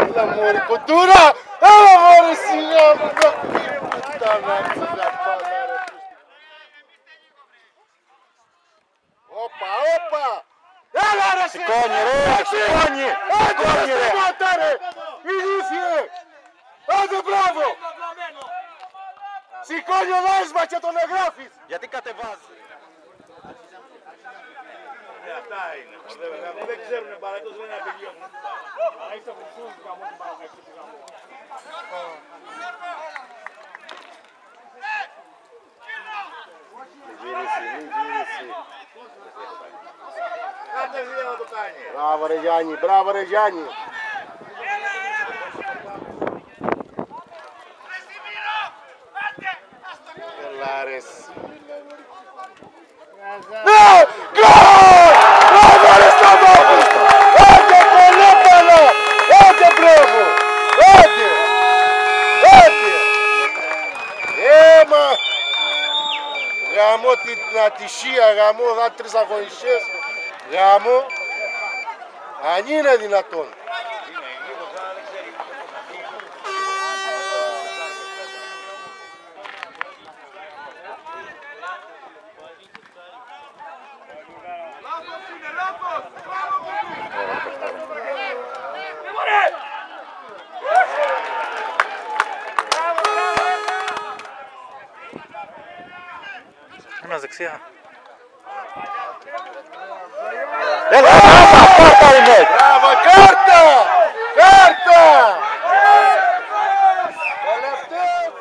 Έλα μωρή κοντούρα! Έλα μωρή σιγά μου! Πουτάνα, τσιλά, πάλα, ρε. Όπα, όπα! Έλα ρε Σηκώνει, ρε, σηκώνει, Άντε σηκώνει, ρε ρε. σταμάτα ρε! Ηλίθιε! Άντε μπράβο! Σηκώνει ο Λάσμα και τον εγγράφεις! Γιατί κατεβάζεις. Αυτά είναι. Δεν- Δεν ξέρουν παρακαλώ, δεν είναι απειλείο. Αλλά είσαι χρυσούς γαμώ την παραγωγή του γαμώ. Μην γυρίσει, μην γυρίσει. Κάντε βίντεο να το κάνει. Μπράβο ρε Γιάννη, μπράβο ρε Γιάννη. Γαμώ την ατυχία, γαμώ δά τρεις αγωνιστές. Γαμώ. Αν είναι δυνατόν. Ένας δεξιά. Έλα, κάρτα είναι. Μπράβο, κάρτα! Κάρτα! Τελευταίο!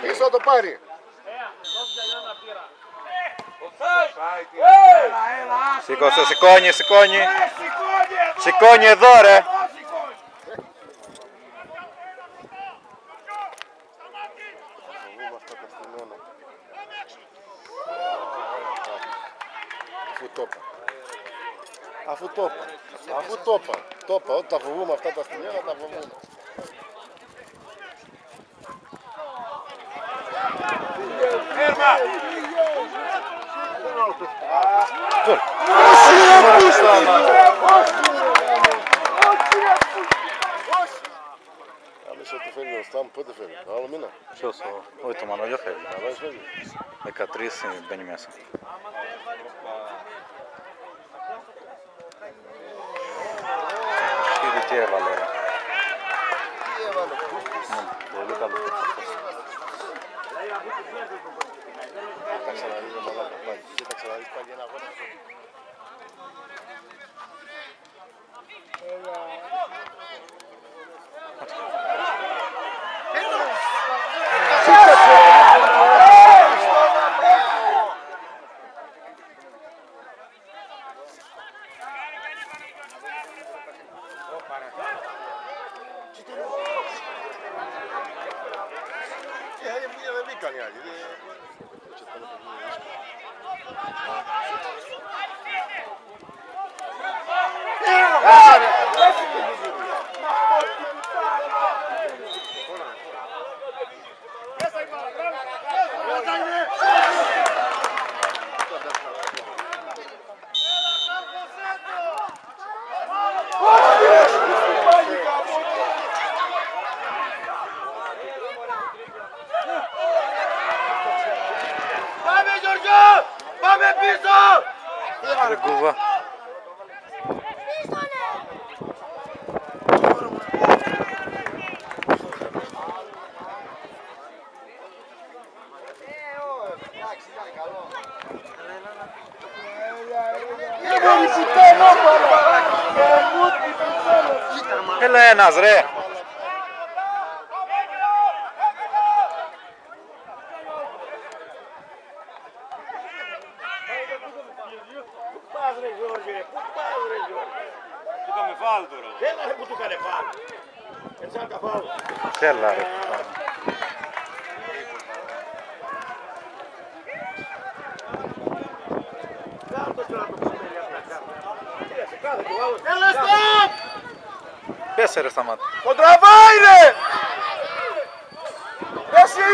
Πίσω θα το πάρει. Σήκωσε, σηκώνει, σηκώνει. Σηκώνει εδώ, ρε. Φοβούμαι αυτά τα στημένα. Αφού το είπα. Αφού το είπα. Αφού το είπα. Το είπα. Όταν τα φοβούμαι αυτά τα στημένα, τα φοβούμαι. Αν είσαι ότι φεύγει ο Στάμ, πότε φεύγει; Άλλο μήνα. Ποιος, ο, όχι το Μανώλιο φεύγει. Αλλά φεύγει. 13 μπαίνει μέσα. Σκύδι τι έβαλε, ρε. Τι έβαλε. Ναι, Πολύ καλό. Κοίταξε να δεις ρε μαλάκα πάλι. Κοίταξε να δεις πάλι ένα αγώνα. Çatalım. Ρε κούβα. Έλα ένας, ρε. Πού πας ρε Γιώργη, πού πας ρε Γιώργη. Του κάνε φάλ τώρα. Έλα ρε που του κάνε φάλ. Έτσι αν καφάλ. Έλα ρε. Έλα στοπ! Πέσε ρε σταμάτη. Τον τραβάει ρε! Πέσει!